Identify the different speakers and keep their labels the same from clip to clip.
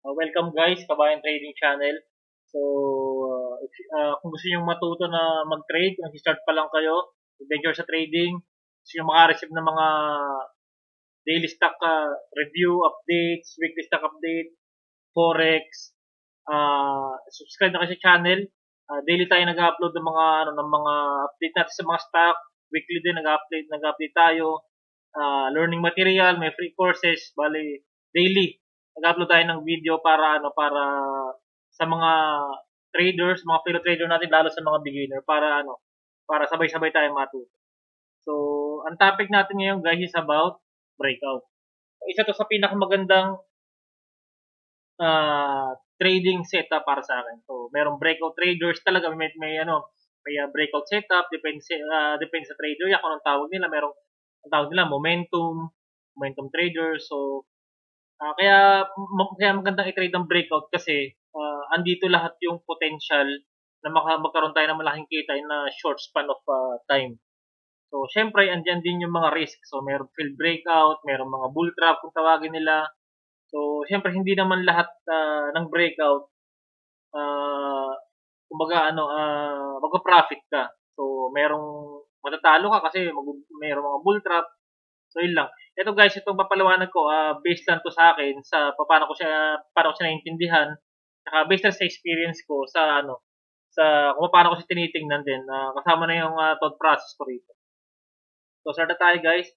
Speaker 1: Uh, welcome guys, Kabayan Trading Channel. So, uh, if, uh, kung gusto niyo matuto na mag-trade, kung start pa lang kayo, venture sa trading, gusto niyo makareceive ng mga daily stock uh, review, updates, weekly stock update, forex, uh, subscribe na kayo sa channel. Uh, daily tayo nag-upload ng mga ano ng mga update natin sa mga stock, weekly din nag-update, nag-update tayo. Uh, learning material, may free courses, bali daily nag-upload tayo ng video para ano para sa mga traders, mga fellow trader natin lalo sa mga beginner para ano para sabay-sabay tayo matuto. So, ang topic natin ngayon guys is about breakout. Isa to sa pinakamagandang uh, trading setup para sa akin. So, merong breakout traders talaga may, may ano, may uh, breakout setup depende uh, depende sa trader ya kung anong tawag nila, merong ang tawag nila momentum, momentum trader. So, Uh, kaya, kaya magandang i-trade ang breakout kasi uh, andito lahat yung potential na maka, magkaroon tayo ng malaking kita in a short span of uh, time. So, syempre, andyan din yung mga risk. So, meron field breakout, meron mga bull trap kung tawagin nila. So, syempre, hindi naman lahat uh, ng breakout uh, kumbaga, ano, uh, magpa-profit ka. So, merong matatalo ka kasi mag, merong mga bull trap. So, yun lang. Ito guys, itong papaliwanag ko, uh, based lang to sa akin, sa paano ko siya, paano ko siya naintindihan, saka based lang sa experience ko, sa ano, sa kung paano ko siya tinitingnan din, uh, kasama na yung uh, thought process ko rito. So, start na tayo guys.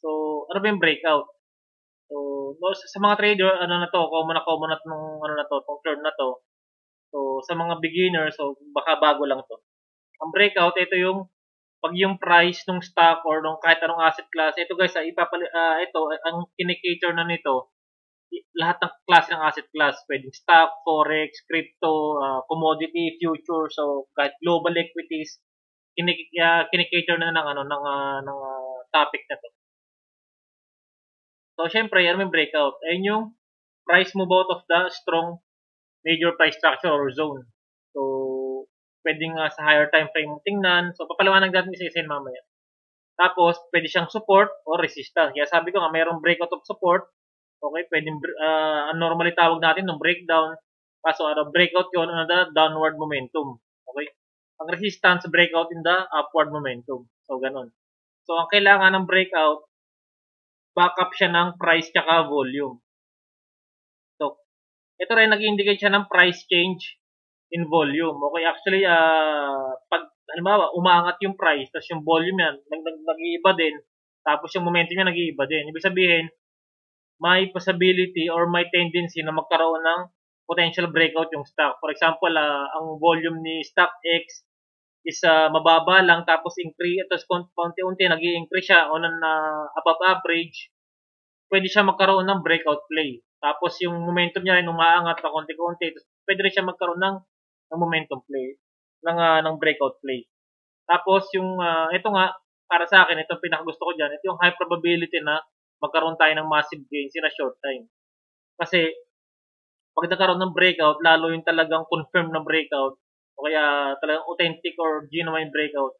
Speaker 1: So, ano ba yung breakout? So, no, sa, sa mga trader, ano na to, common na common na nung ano na to, tong term na to. So, sa mga beginners, so baka bago lang to. Ang breakout, ito yung pag yung price ng stock or ng kahit anong asset class, ito guys, uh, ipapali, uh, ito, ang kinikator na nito, lahat ng klase ng asset class, pwedeng stock, forex, crypto, uh, commodity, future, so kahit global equities, kinik uh, na ng ano ng uh, ng uh, topic na to. So syempre, yan may breakout. Ayun yung price move out of the strong major price structure or zone. So pwedeng uh, sa higher time frame tingnan. So, papaliwanag natin isa-isa mamaya. Tapos, pwede siyang support or resistance. Kaya sabi ko nga, mayroong breakout of support. Okay, pwedeng, uh, normally tawag natin ng breakdown. Kaso, ano, breakout yun on the downward momentum. Okay? Ang resistance, breakout in the upward momentum. So, ganun. So, ang kailangan ng breakout, backup siya ng price tsaka volume. So, ito rin nag-indicate siya ng price change in volume. Okay, actually, uh, pag, halimbawa, umaangat yung price, tapos yung volume yan, nag, nag, nag-iiba din, tapos yung momentum niya nag-iiba din. Ibig sabihin, may possibility or may tendency na magkaroon ng potential breakout yung stock. For example, uh, ang volume ni stock X is uh, mababa lang tapos increase tapos konti-unti nag increase siya on an uh, above average pwede siya magkaroon ng breakout play tapos yung momentum niya rin umaangat pa konti-konti pwede rin siya magkaroon ng ng momentum play, ng, uh, ng breakout play. Tapos yung, uh, ito nga, para sa akin, ito pinaka gusto ko dyan, ito yung high probability na magkaroon tayo ng massive gains in a short time. Kasi, pag nagkaroon ng breakout, lalo yung talagang confirm na breakout, o kaya talagang authentic or genuine breakout,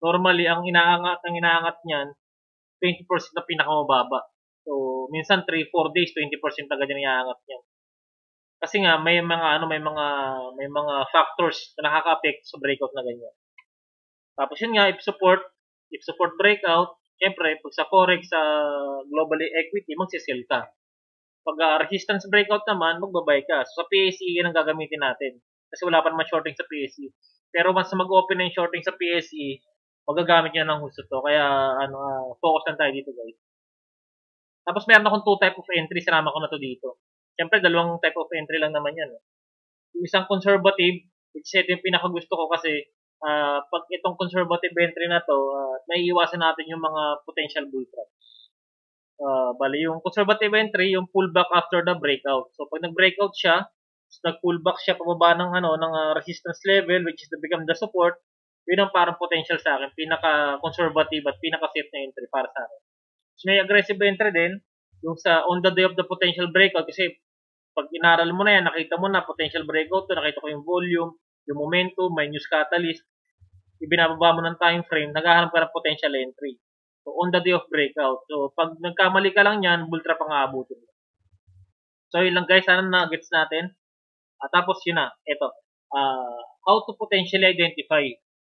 Speaker 1: normally, ang inaangat, ang inaangat niyan, 20% na pinakamababa. So, minsan 3-4 days, 20% agad yung inaangat niyan. Kasi nga may mga ano may mga may mga factors na nakaka-affect sa breakout na ganyan. Tapos yun nga if support if support breakout, syempre pag sa forex sa globally equity magse-sell ka. Pag uh, resistance breakout naman, magbabay ka. So, sa PSE, yan ang gagamitin natin. Kasi wala pa naman shorting sa PSE. Pero once mag-open na yung shorting sa PSE, magagamit niya ng husto to. Kaya, ano, uh, focus lang tayo dito, guys. Tapos, meron akong two type of entry. Sinama ko na to dito. Siyempre, dalawang type of entry lang naman yan. Yung isang conservative, which is ito yung pinakagusto ko kasi uh, pag itong conservative entry na to, uh, naiiwasan natin yung mga potential bull traps. Uh, bali, yung conservative entry, yung pullback after the breakout. So, pag nag-breakout siya, nag-pullback siya pababa ng, ano, ng uh, resistance level, which is to become the support, yun ang parang potential sa akin. Pinaka-conservative at pinaka-safe na entry para sa akin. So, may aggressive entry din, yung sa on the day of the potential breakout, kasi pag inaral mo na yan, nakita mo na potential breakout nakita ko yung volume, yung momentum, may news catalyst, ibinababa mo ng time frame, naghahanap ka ng potential entry. So, on the day of breakout. So, pag nagkamali ka lang yan, bull trap ang aabutin mo. So, yun lang guys. Sana na-gets natin. Uh, tapos, yun na. Ito. Uh, how to potentially identify,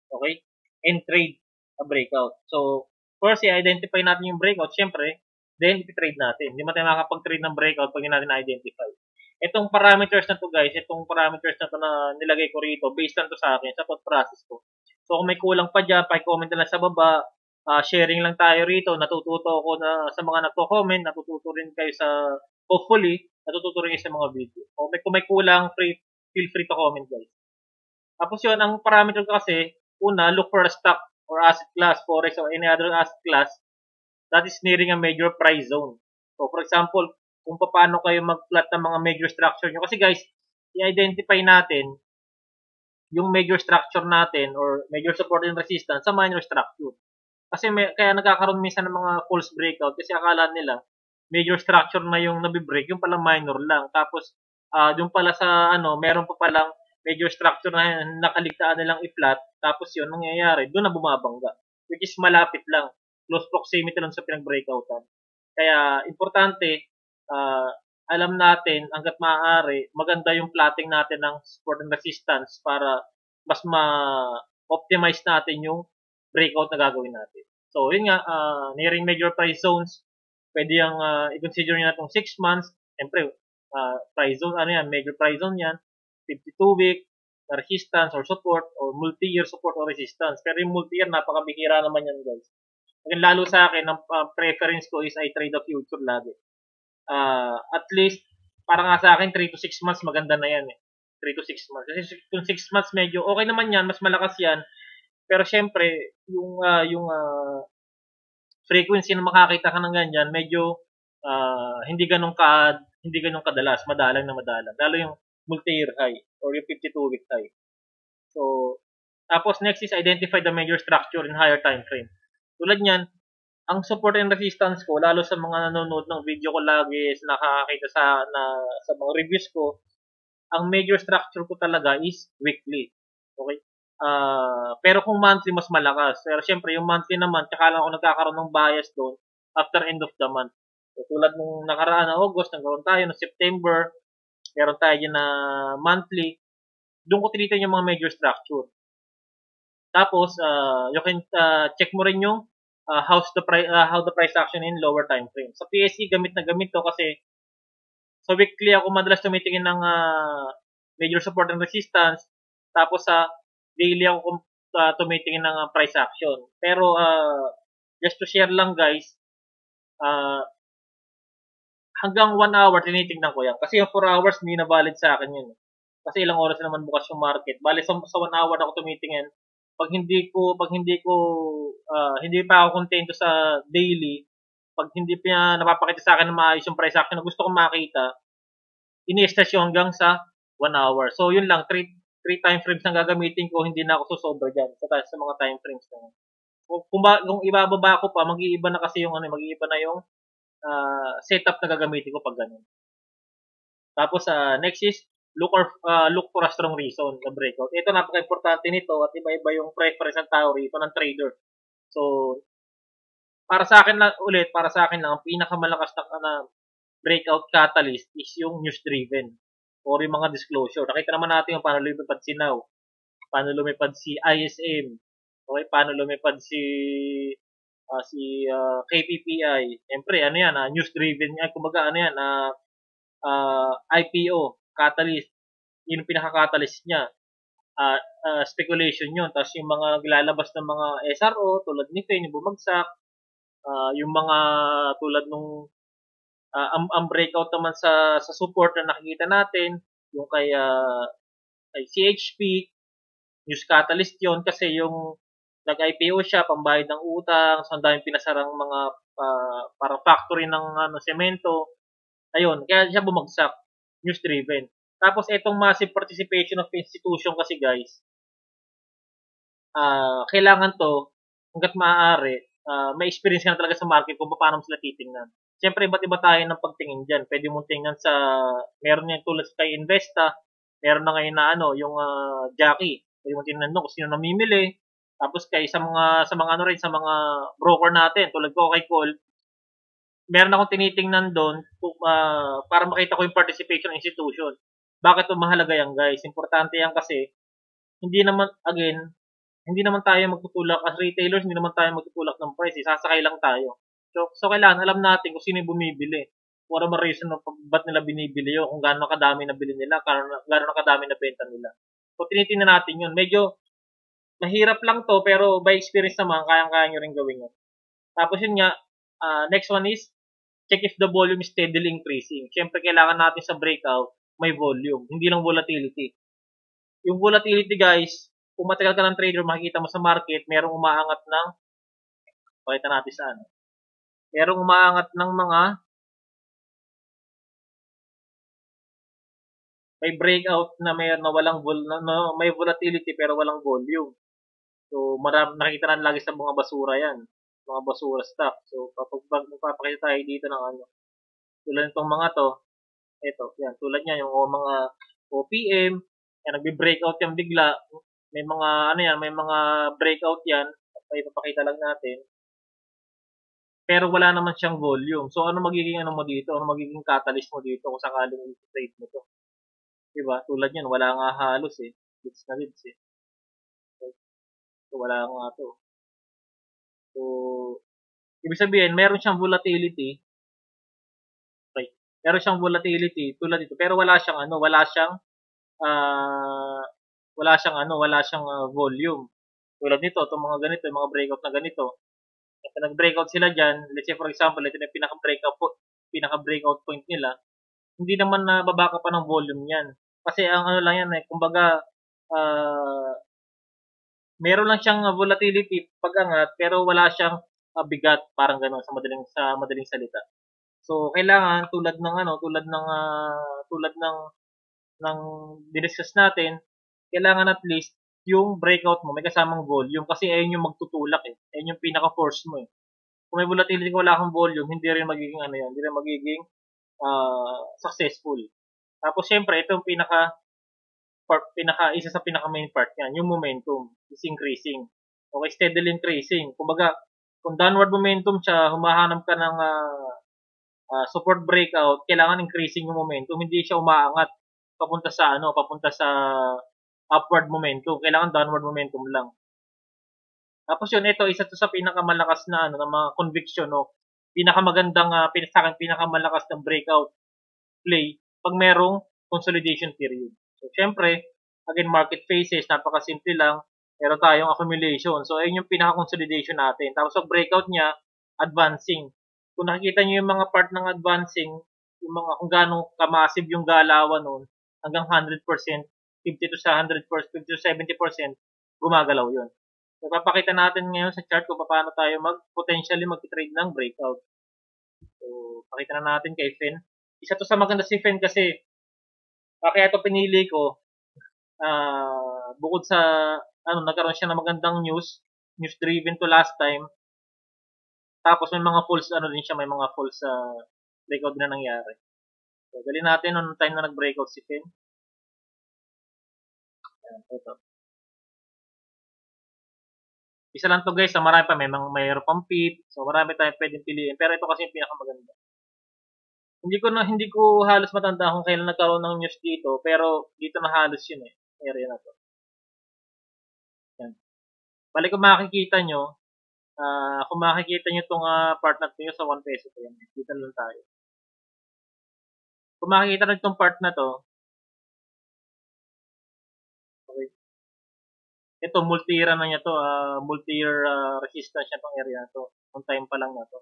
Speaker 1: okay, and trade a breakout. So, first, i-identify natin yung breakout. Siyempre, then, i-trade natin. Hindi mo tayo makakapag-trade ng breakout pag hindi natin na-identify. Itong parameters na to guys, itong parameters na to na nilagay ko rito, based lang to sa akin, sa thought process ko. So, kung may kulang pa dyan, pa-comment na lang sa baba, uh, sharing lang tayo rito, natututo ako na sa mga nagko-comment, natututo rin kayo sa, hopefully, natututo rin sa mga video. O may, kung may kulang, free, feel free to comment guys. Tapos yun, ang parameter ko kasi, una, look for a stock or asset class, forex or any other asset class that is nearing a major price zone. So, for example, kung paano kayo mag-plot ng mga major structure nyo. Kasi guys, i-identify natin yung major structure natin or major support and resistance sa minor structure. Kasi may, kaya nagkakaroon minsan ng mga false breakout kasi akala nila major structure na yung nabi-break, yung pala minor lang. Tapos, uh, yung pala sa ano, meron pa palang major structure na nakaligtaan nilang i-flat. Tapos yun, nangyayari, doon na bumabangga. Which is malapit lang. Close proximity lang sa pinag-breakoutan. Kaya, importante, uh, alam natin hanggat maaari, maganda yung plotting natin ng support and resistance para mas ma-optimize natin yung breakout na gagawin natin. So, yun nga, uh, nearing major price zones, pwede yung uh, i-consider nyo na itong 6 months. Siyempre, uh, price zone, ano yan, major price zone yan, 52 week, resistance or support, or multi-year support or resistance. Pero yung multi-year, napakabihira naman yan, guys. Again, lalo sa akin, ang uh, preference ko is I trade the future lagi uh, at least, para nga sa akin, 3 to 6 months, maganda na yan eh. 3 to 6 months. Kasi kung 6 months, medyo okay naman yan, mas malakas yan. Pero syempre, yung, uh, yung uh, frequency na makakita ka ng ganyan, medyo uh, hindi ganun ka hindi ganun kadalas, madalang na madalang. Lalo yung multi-year high or yung 52-week high. So, tapos next is identify the major structure in higher time frame. Tulad niyan, ang support and resistance ko, lalo sa mga nanonood ng video ko lagi, nakakakita sa, na, sa mga reviews ko, ang major structure ko talaga is weekly. Okay? Uh, pero kung monthly, mas malakas. Pero syempre, yung monthly naman, tsaka lang ako nagkakaroon ng bias doon after end of the month. So, tulad nung nakaraan na August, nagkaroon tayo ng September, meron tayo na monthly. Doon ko tinitin yung mga major structure. Tapos, uh, you can uh, check mo rin yung uh, how's the price uh, how the price action in lower time frame. Sa PSE gamit na gamit to kasi sa weekly ako madalas tumitingin ng uh, major support and resistance tapos sa daily ako uh, tumitingin ng uh, price action. Pero uh, just to share lang guys, uh, hanggang 1 hour tinitingnan ko yan. Kasi yung 4 hours hindi na valid sa akin yun. Kasi ilang oras naman bukas yung market. Bali sa, sa 1 hour ako tumitingin pag hindi ko pag hindi ko uh, hindi pa ako kontento sa daily, pag hindi pa napapakita sa akin na maayos yung price action na gusto kong makita, ini-stress yung hanggang sa 1 hour. So, yun lang, 3 3 time frames ang gagamitin ko, hindi na ako susobra diyan sa, sa mga time frames na Kung, kung, ba, kung ibababa ko pa, mag-iiba na kasi yung ano, mag-iiba na yung uh, setup na gagamitin ko pag ganun. Tapos, uh, next is, look or uh, look for a strong reason na breakout. Ito napaka-importante nito at iba-iba yung preference ng tao rito ng trader. So para sa akin lang ulit, para sa akin lang ang pinakamalakas na, na breakout catalyst is yung news driven or yung mga disclosure. Nakita naman natin yung paano lumipad si Now, paano lumipad si ISM, okay, paano lumipad si uh, si uh, KPPI. Siyempre, ano yan, uh, news driven yan, kumbaga ano yan, uh, uh, IPO, catalyst. Yun yung pinaka-catalyst niya. Uh, uh, speculation yun. Tapos yung mga naglalabas ng mga SRO, tulad ni Fane, yung bumagsak. Uh, yung mga tulad nung uh, ang, ang breakout naman sa sa support na nakikita natin, yung kay, uh, kay CHP, news catalyst yon kasi yung nag-IPO siya, pambayad ng utang, so ang daming pinasarang mga uh, parang factory ng ano, semento. Ayun, kaya siya bumagsak news driven. Tapos itong massive participation of institution kasi guys, uh, kailangan to hangga't maaari, uh, may experience ka na talaga sa market kung paano sila titingnan. Siyempre, iba't iba tayo ng pagtingin dyan. Pwede mong tingnan sa, meron yan tulad kay Investa, meron na ngayon na ano, yung uh, Jackie. Pwede mong tingnan doon kung sino namimili. Tapos kay sa mga, sa mga ano rin, sa mga broker natin, tulad ko kay Cole, meron akong tinitingnan doon uh, para makita ko yung participation institution. Bakit mahalaga yan, guys? Importante yan kasi hindi naman, again, hindi naman tayo magtutulak as retailers, hindi naman tayo magtutulak ng price. Sasakay lang tayo. So, so kailangan alam natin kung sino yung bumibili. Kung ano reason ng ba't nila binibili yun, kung gaano kadami na bili nila, gaano kadami na benta nila. So, tinitingnan natin yun. Medyo mahirap lang to, pero by experience naman, kayang-kaya nyo rin gawin yun. Tapos yun nga, uh, next one is, check if the volume is steadily increasing. Siyempre, kailangan natin sa breakout, may volume, hindi lang volatility. Yung volatility guys, kung matagal ka ng trader, makikita mo sa market, merong umaangat ng, pakita natin sa ano, merong umaangat ng mga, may breakout na may na walang vol, na, na, may volatility pero walang volume. So, marami nakita na lagi sa mga basura 'yan, mga basura stock. So, kapag magpapakita tayo dito ng ano, tulad nitong mga to, ito, yan, tulad niya, yung mga OPM, yan, nagbe-breakout yan bigla. May mga, ano yan, may mga breakout yan. Ipapakita lang natin. Pero wala naman siyang volume. So, ano magiging ano mo dito? Ano magiging catalyst mo dito kung sakaling i-trade mo to? Diba? Tulad yan, wala nga halos eh. Bits na bits eh. So, wala nga to. So, ibig sabihin, meron siyang volatility. Meron siyang volatility tulad dito pero wala siyang ano wala siyang uh, wala siyang ano wala siyang uh, volume. Tulad nito itong mga ganito yung mga breakout na ganito. Kapag nag-breakout sila diyan let's say for example ito yung pinaka breakout po pinaka breakout point nila hindi naman na babaka pa ng volume niyan. Kasi ang ano lang yan eh kumbaga uh, meron lang siyang volatility pag angat pero wala siyang uh, bigat parang ganoon sa madaling sa madaling salita So kailangan tulad ng ano, tulad ng uh, tulad ng ng diniscuss natin, kailangan at least yung breakout mo may kasamang volume kasi ayun yung magtutulak eh. Ayun yung pinaka force mo eh. Kung may volatility wala kang volume, hindi rin magiging ano yan, hindi rin magiging uh, successful. Tapos syempre ito yung pinaka part, pinaka isa sa pinaka main part niyan, yung momentum is increasing. Okay, steadily increasing. Kumbaga, kung downward momentum siya, humahanap ka ng uh, uh, support breakout, kailangan increasing yung momentum. Hindi siya umaangat papunta sa ano, papunta sa upward momentum. Kailangan downward momentum lang. Tapos yun, ito, isa to sa pinakamalakas na ano, ng mga conviction, no? Pinakamagandang, uh, pin sa akin, pinakamalakas ng breakout play pag merong consolidation period. So, syempre, again, market phases, napakasimple lang. Meron tayong accumulation. So, ayun yung pinaka-consolidation natin. Tapos, pag breakout niya, advancing kung nakikita niyo yung mga part ng advancing, yung mga kung gaano kamasib yung galawan noon, hanggang 100%, 50 to 100%, 50 to 70%, gumagalaw yun. So, papakita natin ngayon sa chart kung paano tayo mag potentially mag-trade ng breakout. So, pakita na natin kay Fen. Isa to sa maganda si Fen kasi uh, kaya ito pinili ko uh, bukod sa ano nagkaroon siya ng magandang news, news driven to last time tapos may mga false ano din siya, may mga false uh, breakout na nangyari. So, dali natin nung time na nag-breakout si Finn. Ayan, ito. Isa lang to guys, so marami pa, may mga mayroon pang pip, so marami tayong pwedeng piliin, pero ito kasi yung pinakamaganda. Hindi ko na hindi ko halos matanda kung kailan nagkaroon ng news dito, pero dito na halos yun eh, area na to. Yan. Balik kung makikita nyo, Uh, kung makikita nyo itong uh, part na ito sa 1 peso ko yan. Dito lang tayo. Kung makikita nyo itong part na to, okay. Ito, multi-year na niya to. Uh, multi-year uh, resistance niya itong area na to. On time pa lang na to.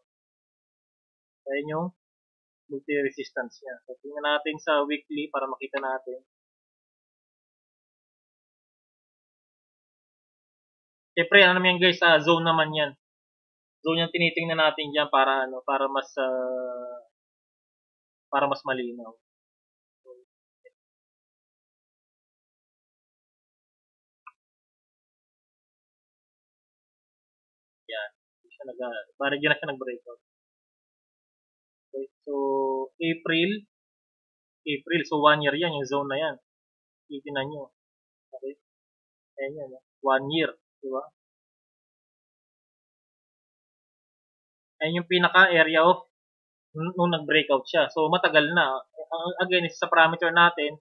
Speaker 1: Ayan yung multi-resistance niya. So, tingnan natin sa weekly para makita natin. Siyempre, ano naman yan guys, uh, zone naman yan. Doon yung tinitingnan natin diyan para ano, para mas uh, para mas malinaw. Yan. Siya nag para diyan na siya nag-breakout. Okay, so April April, so one year yan, yung zone na yan. Titignan nyo. Okay? Ayan yan, one year. Di ba? Ayun yung pinaka area of nung nag-breakout siya. So, matagal na. Again, sa parameter natin,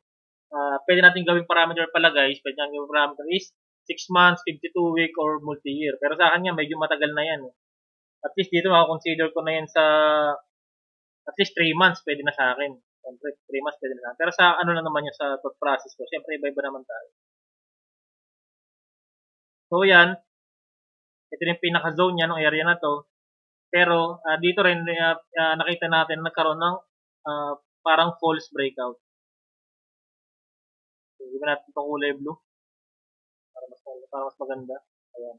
Speaker 1: uh, pwede natin gawing parameter pala guys, pwede natin gawing parameter is 6 months, 52 week, or multi-year. Pero sa akin nga, medyo matagal na yan. Eh. At least dito, makakonsider ko na yan sa at least 3 months pwede na sa akin. Siyempre, 3 months pwede na sa akin. Pero sa ano na naman yung sa thought process ko, siyempre iba-iba naman tayo. So, yan. Ito yung pinaka-zone niya ng area na to. Pero uh, dito rin uh, uh, nakita natin nagkaroon ng uh, parang false breakout. So, Gawin natin itong kulay blue. Para mas, para mas maganda. Ayan.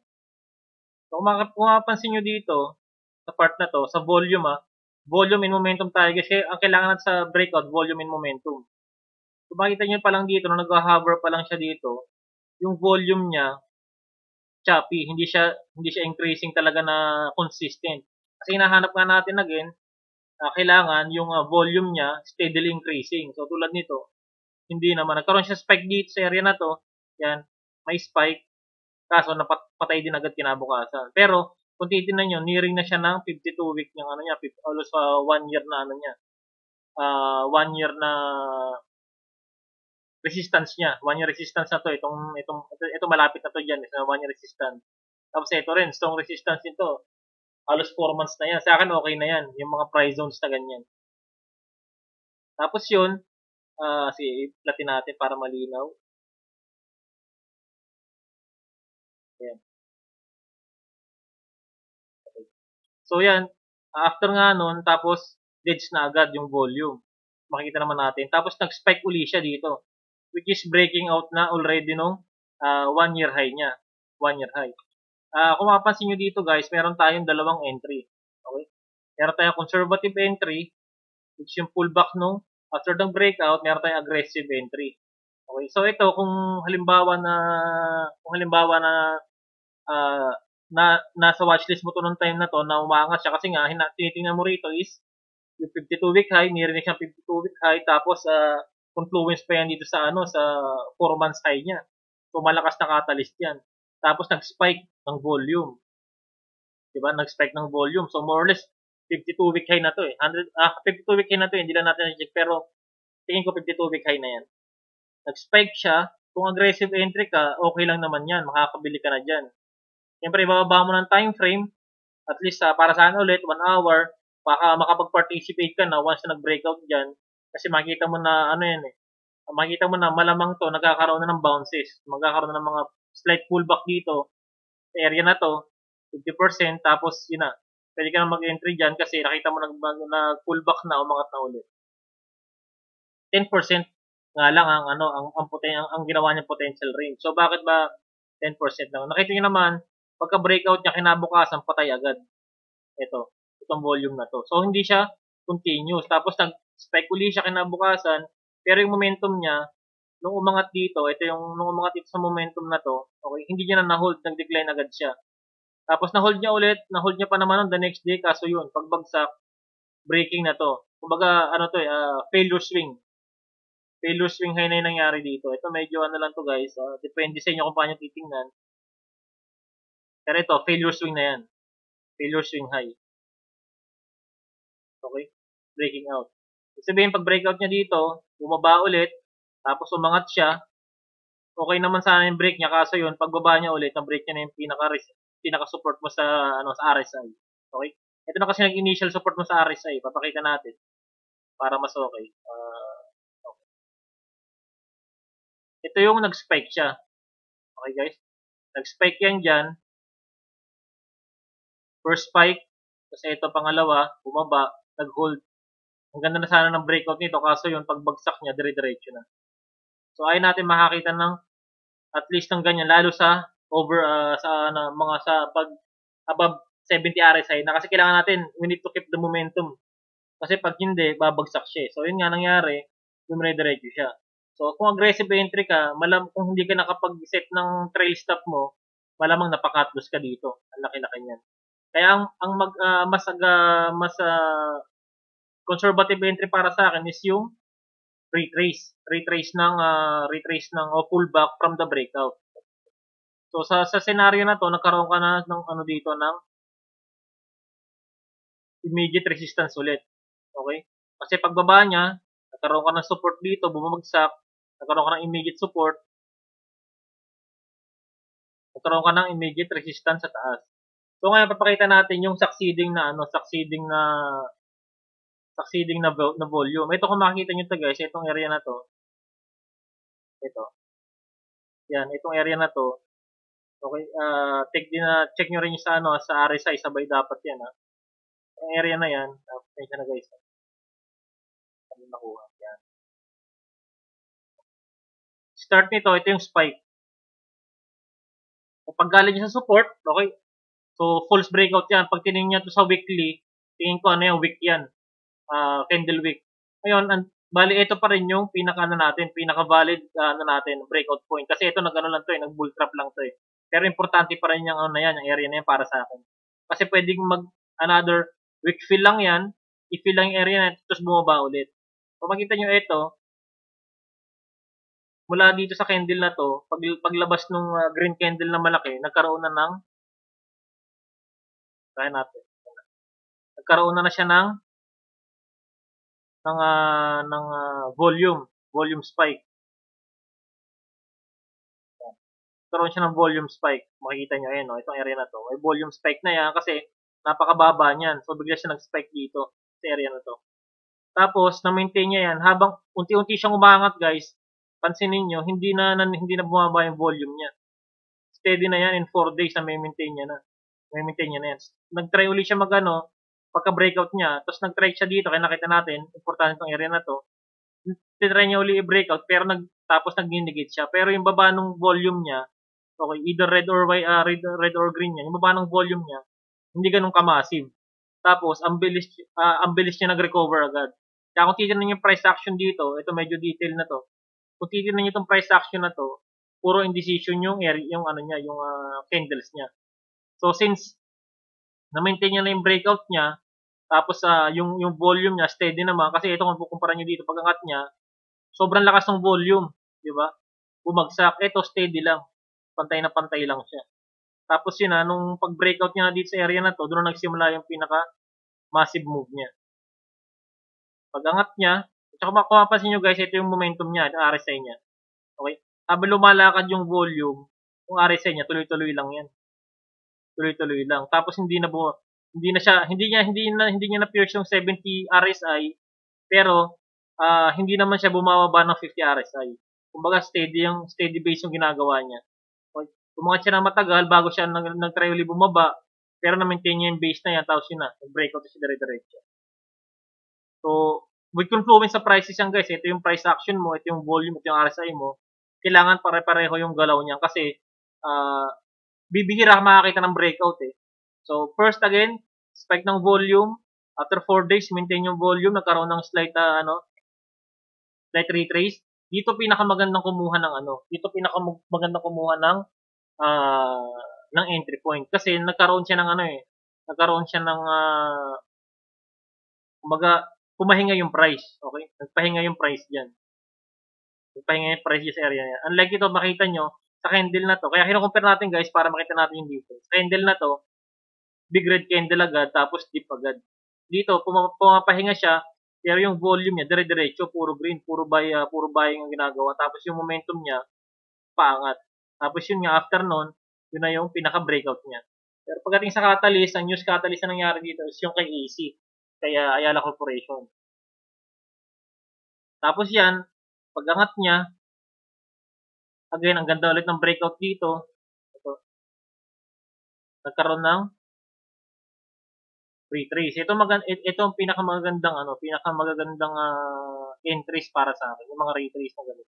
Speaker 1: So kung mapapansin nyo dito, sa part na to, sa volume ah, volume in momentum tayo kasi ang kailangan natin sa breakout, volume in momentum. So makita nyo pa lang dito, nung nag-hover pa lang siya dito, yung volume niya, choppy, hindi siya hindi siya increasing talaga na consistent. Kasi hinahanap nga natin again, uh, kailangan yung uh, volume niya steadily increasing. So tulad nito, hindi naman. Nagkaroon siya spike dito sa area na to. Yan, may spike. Kaso napatay din agad kinabukasan. Pero kung titignan nyo, nearing na siya ng 52 week yung ano niya, almost uh, one year na ano niya. Uh, one year na resistance niya. One year resistance na to. Itong, itong, ito, ito malapit na to dyan. Is one year resistance. Tapos ito rin, strong resistance nito halos 4 months na yan. Sa akin, okay na yan. Yung mga price zones na ganyan. Tapos yun, uh, si platin natin para malinaw. So yan, after nga nun, tapos deads na agad yung volume. Makikita naman natin. Tapos nag-spike uli siya dito. Which is breaking out na already nung uh, one year high niya. One year high. Uh, kung mapapansin nyo dito guys, meron tayong dalawang entry. Okay? Meron tayong conservative entry, which yung pullback nung after ng breakout, meron tayong aggressive entry. Okay? So ito, kung halimbawa na, kung halimbawa na, uh, na nasa watchlist mo to nung time na to, na umangat siya kasi nga, hina, tinitingnan mo rito is yung 52 week high, nirinig siyang 52 week high, tapos uh, confluence pa yan dito sa ano sa 4 months high niya. So malakas na catalyst yan. Tapos nag-spike ng volume. 'Di ba? Nag-spike ng volume. So more or less 52 week high na to eh. 100 ah 52 week high na to, eh. hindi lang natin na-check pero tingin ko 52 week high na 'yan. Nag-spike siya, kung aggressive entry ka, okay lang naman 'yan, makakabili ka na diyan. Siyempre, ibababa mo ng time frame, at least uh, para saan ulit, 1 hour, baka makapag-participate ka na once na nag-breakout diyan kasi makita mo na ano yan eh. Makita mo na malamang to nagkakaroon na ng bounces, magkakaroon na ng mga slight pullback dito area na to, 50%, tapos yun na, pwede ka na mag-entry dyan kasi nakita mo nag, na pullback na, umangat na ulit. 10% nga lang ang ano ang ang, ang, ang ginawa niya potential range. So bakit ba 10% lang? Nakita niyo naman pagka breakout niya kinabukasan patay agad. Ito, itong volume na to. So hindi siya continuous. Tapos nag-spike uli siya kinabukasan, pero yung momentum niya nung umangat dito, ito yung nung umangat dito sa momentum na to, okay, hindi niya na na-hold, nag-decline agad siya. Tapos na-hold niya ulit, na-hold niya pa naman on the next day, kaso yun, pagbagsak, breaking na to. Kumbaga, ano to, uh, failure swing. Failure swing high na yung nangyari dito. Ito medyo ano lang to guys, uh, depende sa inyo kung paano titingnan. Pero ito, failure swing na yan. Failure swing high. Okay? Breaking out. Ibig sabihin, pag breakout niya dito, bumaba ulit, tapos umangat siya, okay naman sana yung break niya kaso yun, pagbaba niya ulit, ang break niya na yung pinaka pinaka support mo sa ano sa RSI. Okay? Ito na kasi yung initial support mo sa RSI, papakita natin para mas okay. Uh, okay. Ito yung nag-spike siya. Okay guys? Nag-spike yan dyan. First spike, kasi ito pangalawa, bumaba, nag-hold. Ang ganda na sana ng breakout nito kaso yun, pagbagsak niya, dire-diretso na. So ay natin makakita ng at least ng ganyan lalo sa over uh, sa ano, mga sa pag above 70 RSI na kasi kailangan natin we need to keep the momentum. Kasi pag hindi babagsak siya. Eh. So yun nga nangyari, dumire-diretso siya. So kung aggressive entry ka, malam kung hindi ka nakapag-set ng trail stop mo, malamang napakatlos ka dito. Ang laki-laki niyan. Kaya ang, ang mag, uh, mas, uh, mas uh, conservative entry para sa akin is yung retrace, retrace ng uh, retrace ng o pullback from the breakout. So sa sa scenario na to, nagkaroon ka na ng ano dito ng immediate resistance ulit. Okay? Kasi pagbaba niya, nagkaroon ka ng support dito, bumabagsak, nagkaroon ka ng immediate support, nagkaroon ka ng immediate resistance sa taas. So ngayon papakita natin yung succeeding na ano, succeeding na succeeding na, vo- na volume. Ito kung makikita niyo to guys, itong area na to. Ito. Yan, itong area na to. Okay, uh, check din na check niyo rin sa ano, sa RSI sabay dapat yan ha. Yung area na yan, uh, na guys. Ano nakuha? Yan. Start nito, ito yung spike. Kapag galing niya sa support, okay, So, false breakout yan. Pag tinignan to sa weekly, tingin ko ano yung week yan. Uh, candle week. Ngayon, an- bali ito pa rin yung pinaka ano natin, pinaka valid uh, ano natin, breakout point. Kasi ito nagano lang to eh, nag bull trap lang to eh. Pero importante pa rin yung ano na yan, yung area na yan para sa akin. Kasi pwedeng mag another week fill lang yan, i-fill lang yung area na tapos bumaba ulit. Kung makita nyo ito, mula dito sa candle na to, pag, paglabas ng uh, green candle na malaki, nagkaroon na ng Try natin. Nagkaroon na na siya ng ng uh, ng uh, volume, volume spike. Nagkaroon siya ng volume spike. Makikita niyo ayan, no? itong area na to. May volume spike na yan kasi napakababa niyan. So bigla siya nag-spike dito sa area na to. Tapos na-maintain niya yan habang unti-unti siyang umangat, guys. Pansinin niyo, hindi na, na hindi na bumaba yung volume niya. Steady na yan in 4 days na may maintain niya na may yan. Nag-try ulit siya magano, pagka-breakout niya, tapos nag-try siya dito, kaya nakita natin, importante itong area na to. Tinry niya uli i-breakout, pero nag, tapos nag-negate siya. Pero yung baba ng volume niya, okay, either red or white, uh, red, red or green niya, yung baba ng volume niya, hindi ganun ka-massive. Tapos, ang bilis, uh, ang bilis niya nag-recover agad. Kaya kung titignan niyo yung price action dito, ito medyo detail na to. Kung titignan niyo itong price action na to, puro indecision yung area, yung ano niya, yung uh, candles niya. So since na-maintain niya na yung breakout niya, tapos uh, yung yung volume niya steady naman kasi ito kung kukumpara niyo dito pag-angat niya, sobrang lakas ng volume, di ba? Bumagsak, ito steady lang. Pantay na pantay lang siya. Tapos yun na, nung pag-breakout niya dito sa area na to, doon na nagsimula yung pinaka massive move niya. Pag-angat niya, tsaka mapapansin nyo guys, ito yung momentum niya, yung RSI niya. Okay? Habang lumalakad yung volume, yung RSI niya, tuloy-tuloy lang yan tuloy-tuloy lang. Tapos hindi na bu hindi na siya hindi niya hindi na hindi niya na pierce yung 70 RSI pero uh, hindi naman siya bumababa ng 50 RSI. Kumbaga steady yung steady base yung ginagawa niya. Umangat siya ng matagal bago siya nag, nag-try ulit bumaba pero na-maintain niya yung base na yan tapos yun na nag-breakout siya dire-diretso. So, with confluence sa prices yan guys, ito yung price action mo, ito yung volume, ito yung RSI mo, kailangan pare-pareho yung galaw niya kasi uh, bibihira makakita ng breakout eh. So, first again, spike ng volume. After 4 days, maintain yung volume. Nagkaroon ng slight, uh, ano, slight retrace. Dito pinakamagandang kumuha ng ano, dito pinakamagandang kumuha ng uh, ng entry point kasi nagkaroon siya ng ano eh, nagkaroon siya ng uh, kumaga pumahinga yung price, okay? Nagpahinga yung price diyan. Nagpahinga yung price sa area niya. Unlike ito makita nyo, sa candle na to. Kaya kino-compare natin guys para makita natin yung difference. Candle na to, big red candle agad, tapos deep agad. Dito, pumapahinga siya, pero yung volume niya, dire-diretso, puro green, puro buy, uh, puro buying ang ginagawa. Tapos yung momentum niya, paangat. Tapos yun nga, after nun, yun na yung pinaka-breakout niya. Pero pagdating sa catalyst, ang news catalyst na nangyari dito is yung kay AC, kaya Ayala Corporation. Tapos yan, pag-angat niya, Again, ang ganda ulit ng breakout dito. Ito. Nagkaroon ng retrace. Ito magand ito ang pinakamagandang ano, pinakamagandang uh, entries para sa akin, yung mga retrace na ganito.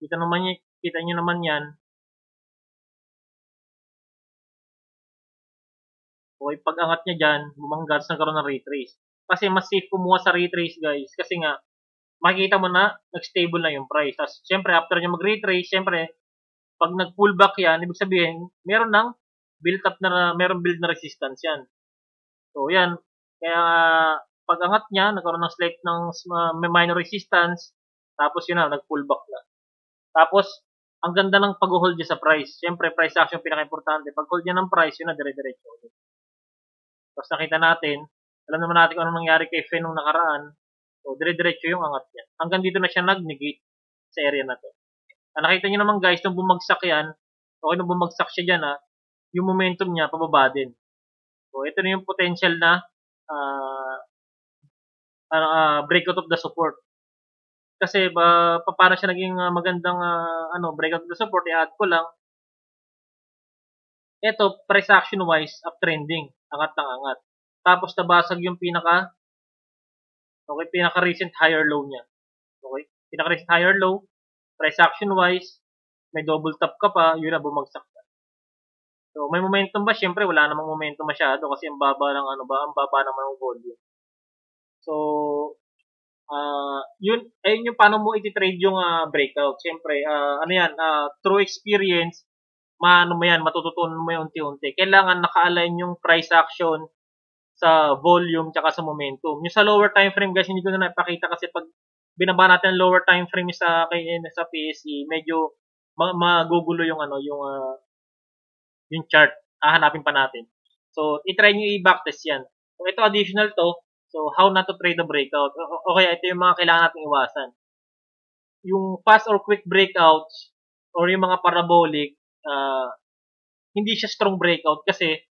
Speaker 1: Kita naman niyo, kita niyo naman 'yan. Okay, pag-angat niya diyan, bumangga sa nagkaroon ng retrace. Kasi mas safe kumuha sa retrace, guys. Kasi nga, makikita mo na nag-stable na yung price. Tapos, syempre, after niya mag-retrace, syempre, pag nag-pullback yan, ibig sabihin, meron ng built up na, meron build na resistance yan. So, yan. Kaya, pag angat niya, nagkaroon ng slight ng uh, minor resistance, tapos yun na, nag-pullback na. Tapos, ang ganda ng pag-hold niya sa price. Siyempre, price action pinaka-importante. Pag hold niya ng price, yun na, dire-diretso. Tapos nakita natin, Alam naman natin kung ano nangyari kay Fen nung nakaraan. So, dire-diretso yung angat niya. Hanggang dito na siya nag-negate sa area na to. Ah, nakita niyo naman guys, nung bumagsak yan, okay, nung bumagsak siya dyan ha, yung momentum niya, pababa din. So, ito na yung potential na uh, uh, breakout of the support. Kasi ba pa, paano siya naging uh, magandang uh, ano breakout of the support i-add ko lang. Ito price action wise uptrending, angat ng angat. Tapos nabasag yung pinaka okay, pinaka recent higher low niya. Okay? Pinaka recent higher low, price action wise, may double top ka pa, yun na bumagsak ka. So, may momentum ba? Siyempre, wala namang momentum masyado kasi ang baba ng ano ba, ang baba naman ng volume. So, uh, yun, ayun yung paano mo iti-trade yung uh, breakout. Siyempre, uh, ano yan, uh, through experience, maano mo yan, matututunan mo yung unti-unti. Kailangan naka-align yung price action sa volume tsaka sa momentum. Yung sa lower time frame guys, hindi ko na napakita kasi pag binaba natin ang lower time frame sa kay sa PSE, medyo magugulo yung ano, yung uh, yung chart. Hahanapin pa natin. So, i-try niyo i-backtest yan. So, ito additional to. So, how not to trade the breakout. Okay, ito yung mga kailangan nating iwasan. Yung fast or quick breakouts or yung mga parabolic, uh, hindi siya strong breakout kasi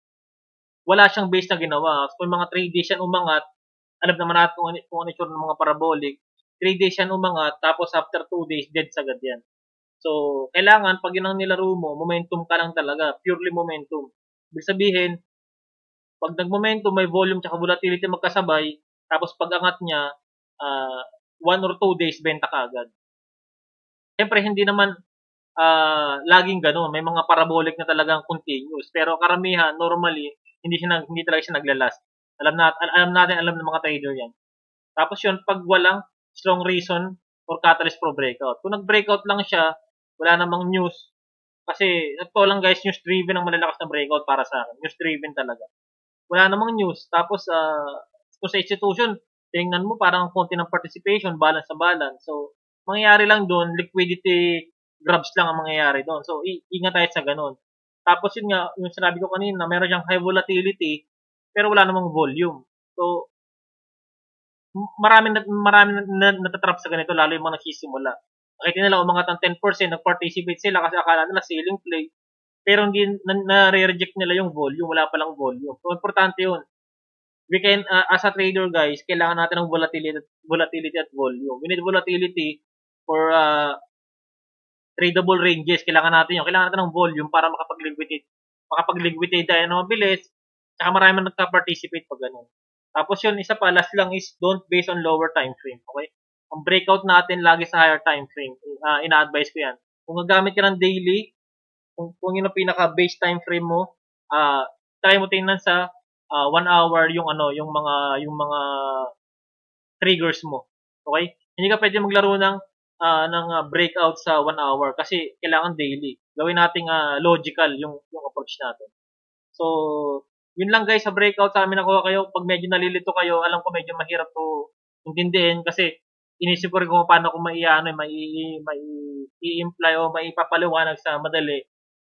Speaker 1: wala siyang base na ginawa. So, mga 3 days yan umangat, alam naman natin kung, ano, kung ano yung mga parabolic, 3 days yan umangat, tapos after 2 days, dead sagad yan. So, kailangan, pag yun ang nilaro mo, momentum ka lang talaga. Purely momentum. Ibig sabihin, pag nag-momentum, may volume tsaka volatility magkasabay, tapos pag angat niya, uh, one or two days, benta ka agad. Siyempre, hindi naman uh, laging ganun. May mga parabolic na talagang continuous. Pero karamihan, normally, hindi siya hindi talaga siya naglalast. Alam natin, alam natin, alam ng mga trader yan. Tapos yun, pag walang strong reason or catalyst for breakout. Kung nag-breakout lang siya, wala namang news. Kasi, ito lang guys, news driven ang malalakas na breakout para sa akin. News driven talaga wala namang news. Tapos, uh, kung sa institution, tingnan mo parang konti ng participation, balance sa balance. So, mangyayari lang doon, liquidity grabs lang ang mangyayari doon. So, ingat tayo sa ganun. Tapos yun nga, yung sinabi ko kanina, meron siyang high volatility, pero wala namang volume. So, marami marami na, na natatrap sa ganito, lalo yung mga nagsisimula. Nakita nila umangat ng 10%, nag-participate sila kasi akala nila ceiling play pero hindi na-reject nila yung volume, wala pa lang volume. So, importante yun. We can, uh, as a trader guys, kailangan natin ng volatility, volatility at volume. We need volatility for uh, tradable ranges. Kailangan natin yun. Kailangan natin ng volume para makapag-liquidate. Makapag-liquidate tayo ng mabilis. Tsaka marami nagka-participate pag ganun. Tapos yun, isa pa, last lang is don't base on lower time frame. Okay? Ang breakout natin lagi sa higher time frame. Uh, ina-advise ko yan. Kung gagamit ka ng daily, kung, kung yun ang pinaka-base time frame mo, uh, try mo tingnan sa uh, one hour yung ano, yung mga yung mga triggers mo. Okay? Hindi ka pwede maglaro ng uh, ng uh, breakout sa one hour kasi kailangan daily. Gawin nating uh, logical yung yung approach natin. So, yun lang guys sa breakout sa amin nakuha kayo. Pag medyo nalilito kayo, alam ko medyo mahirap to intindihin kasi inisip ko rin kung paano ko maiano, mai, mai, i-imply o maipapaliwanag sa madali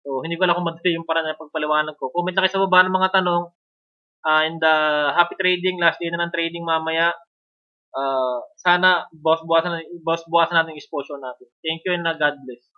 Speaker 1: So, hindi ko alam kung madali yung para na pagpaliwanag ko. Comment na kayo sa baba ng mga tanong. Uh, and uh, happy trading. Last day na ng trading mamaya. Uh, sana boss buwasan, boss buwasan natin yung exposure natin. Thank you and God bless.